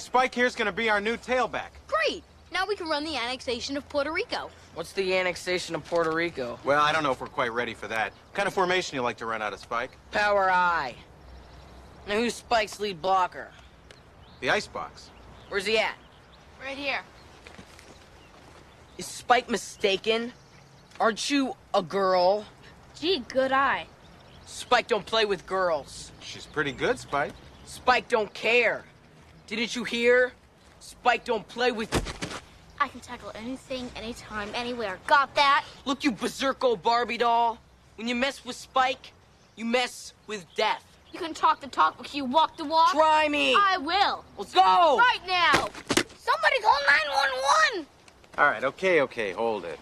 Spike here's gonna be our new tailback. Great! Now we can run the annexation of Puerto Rico. What's the annexation of Puerto Rico? Well, I don't know if we're quite ready for that. What kind of formation you like to run out of Spike? Power I. Now who's Spike's lead blocker? The icebox. Where's he at? Right here. Is Spike mistaken? Aren't you a girl? Gee, good eye. Spike don't play with girls. She's pretty good, Spike. Spike don't care. Didn't you hear? Spike don't play with... I can tackle anything, anytime, anywhere. Got that? Look, you berserk, berserko Barbie doll. When you mess with Spike, you mess with death. You can talk the talk, but can you walk the walk? Try me. I will. Let's go. Right now. Somebody call 911. All right, okay, okay, hold it.